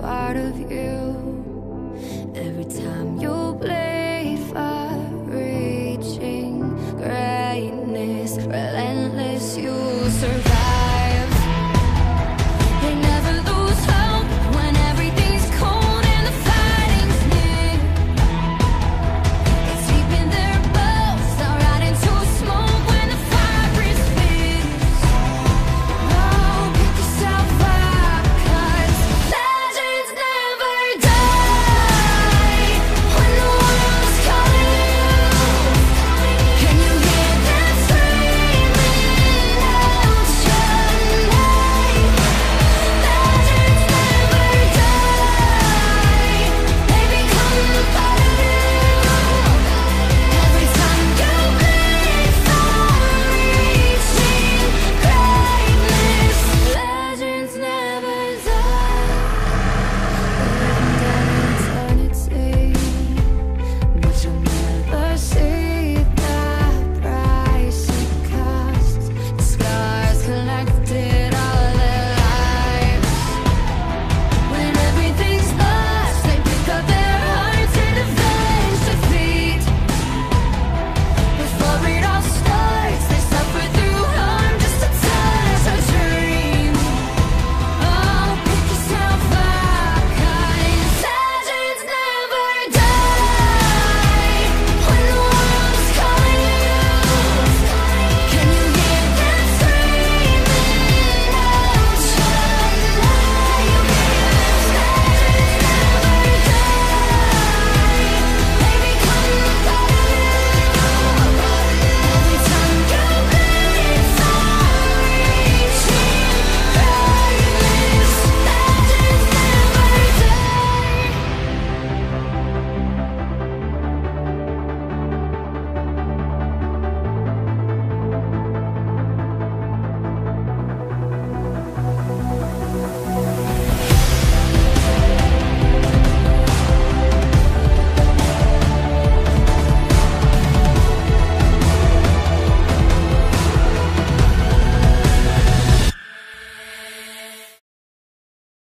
part of you. Every time you